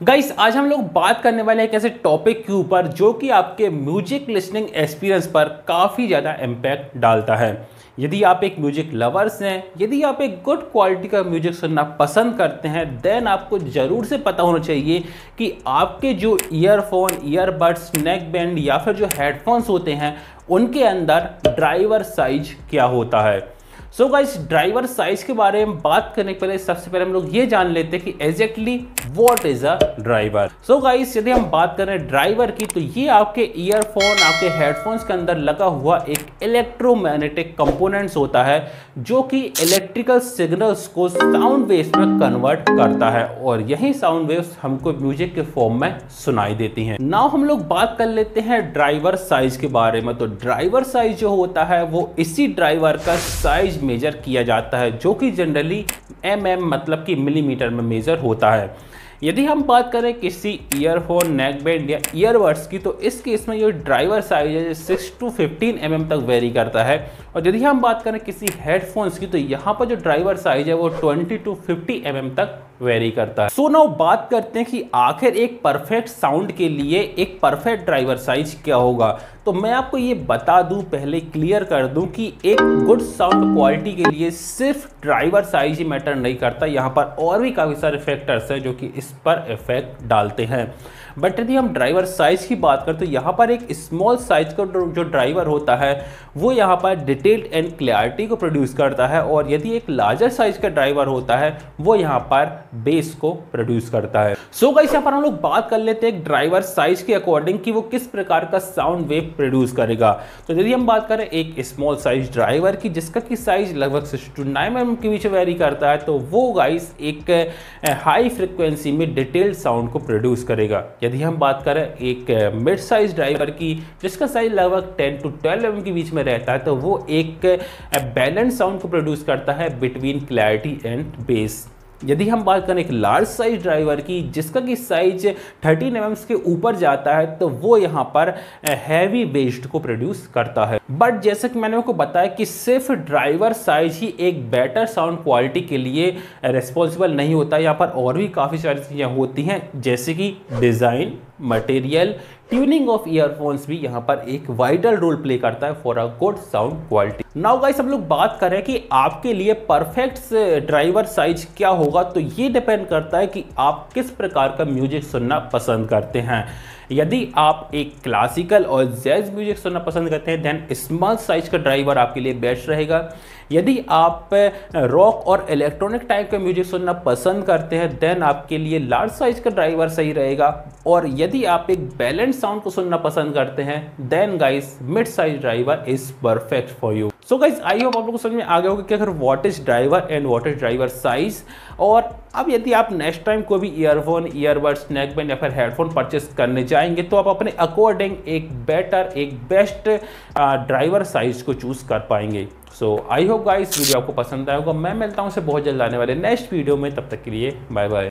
Guys आज हम लोग बात करने वाले हैं एक ऐसे टॉपिक के ऊपर जो कि आपके म्यूज़िक लिसनिंग एक्सपीरियंस पर काफ़ी ज़्यादा इम्पैक्ट डालता है। यदि आप एक म्यूज़िक लवर्स हैं, यदि आप एक गुड क्वालिटी का म्यूज़िक सुनना पसंद करते हैं देन आपको ज़रूर से पता होना चाहिए कि आपके जो ईयरफोन ईयरबड्स नेक बैंड या फिर जो हेडफोन्स होते हैं, उनके अंदर ड्राइवर साइज़ क्या होता है। सो गाइस ड्राइवर साइज़ के बारे में बात करने के पहले सबसे पहले हम लोग ये जान लेते हैं कि exactly what is a driver so guys यदि हम बात करें ड्राइवर की तो ये आपके ईयरफोन आपके हेडफोन्स के अंदर लगा हुआ एक इलेक्ट्रोमैग्नेटिक कंपोनेंट्स होता है, जो कि इलेक्ट्रिकल सिग्नल्स को साउंड वेव्स में कन्वर्ट करता है। और यही साउंड वेव्स हमको म्यूज़िक के फॉर्म में सुनाई देती हैं। नाउ हम लोग बात कर लेते हैं ड्राइवर साइज़ के बारे में। तो ड्राइवर साइज़ जो होता है, वो इसी ड्राइवर का साइज़ मेजर किया जाता है जो कि जनरली एम एम मतलब कि मिलीमीटर में मेजर होता है। यदि हम बात करें किसी ईयरफोन नेक बैंड या ईयरबड्स की तो इस केस में ये ड्राइवर साइज़ है सिक्स टू फिफ्टीन एम तक वेरी करता है। और यदि हम बात करें किसी हेडफोन्स की तो यहाँ पर जो ड्राइवर साइज़ है वो ट्वेंटी टू फिफ्टी एम तक वेरी करता है। सो so, नाउ बात करते हैं कि आखिर एक परफेक्ट साउंड के लिए एक परफेक्ट ड्राइवर साइज़ क्या होगा। तो मैं आपको ये बता दूँ, पहले क्लियर कर दूँ कि एक गुड साउंड क्वालिटी के लिए सिर्फ़ ड्राइवर साइज़ ही मैटर नहीं करता। यहाँ पर और भी काफ़ी सारे फैक्टर्स हैं जो कि इस पर इफ़ेक्ट डालते हैं। बट यदि हम ड्राइवर साइज़ की बात करें तो यहाँ पर एक स्मॉल साइज़ का जो ड्राइवर होता है, वो यहाँ पर डिटेल्ड एंड क्लैरिटी को प्रोड्यूस करता है और यदि एक लार्जर साइज़ का ड्राइवर होता है, वो यहाँ पर बेस को प्रोड्यूस करता है। सो so गाइस यहाँ पर हम लोग बात कर लेते हैं ड्राइवर साइज़ के अकॉर्डिंग कि वो किस प्रकार का साउंड वेव प्रोड्यूस करेगा। तो यदि हम बात करें एक स्मॉल साइज़ ड्राइवर की, जिसका कि साइज़ लगभग सिक्स टू नाइन एम के बीच वेरी करता है तो वो गाइस एक हाई फ्रिक्वेंसी में डिटेल्ड साउंड को प्रोड्यूस करेगा। यदि हम बात करें एक मिड साइज़ ड्राइवर की, जिसका साइज़ लगभग 10 टू 12 एम के बीच में रहता है तो वो एक बैलेंस साउंड को प्रोड्यूस करता है बिटवीन क्लैरिटी एंड बेस यदि हम बात करें एक लार्ज साइज़ ड्राइवर की, जिसका कि साइज़ 13 एम के ऊपर जाता है तो वो यहाँ पर हैवी वेस्ट को प्रोड्यूस करता है। बट जैसे कि मैंने आपको बताया कि सिर्फ़ ड्राइवर साइज़ ही एक बेटर साउंड क्वालिटी के लिए रिस्पॉन्सिबल नहीं होता। यहाँ पर और भी काफ़ी सारी चीज़ें होती हैं, जैसे कि design material tuning of earphones भी यहाँ पर एक वाइटल रोल प्ले करता है for a good sound quality now guys हम लोग बात करें कि आपके लिए परफेक्ट ड्राइवर साइज़ क्या होगा? तो ये डिपेंड करता है कि आप किस प्रकार का म्यूज़िक सुनना पसंद करते हैं। यदि आप एक क्लासिकल और जैज म्यूज़िक सुनना पसंद करते हैं देन स्मॉल साइज़ का ड्राइवर आपके लिए बेस्ट रहेगा। यदि आप रॉक और इलेक्ट्रॉनिक टाइप का म्यूज़िक सुनना पसंद करते हैं देन आपके लिए लार्ज साइज़ का ड्राइवर सही रहेगा। और यदि आप एक बैलेंस साउंड को सुनना पसंद करते हैं then guys mid size driver is perfect for you so guys I hope आप लोगों को समझ में आ गया होगा कि अगर what is driver and what is driver size और अब यदि आप नेक्स्ट टाइम कोई भी ईयरफोन ईयरबड्स नेक बैंड या फिर हेडफोन परचेस करने जाएँगे तो आप अपने अकॉर्डिंग एक बेटर एक बेस्ट ड्राइवर साइज़ को चूज़ कर पाएँगे। So I hope guys video आपको पसंद आया होगा। मैं मिलता हूँ उसे बहुत जल्द आने वाले नेक्स्ट वीडियो में। तब तक के लिए बाय बाय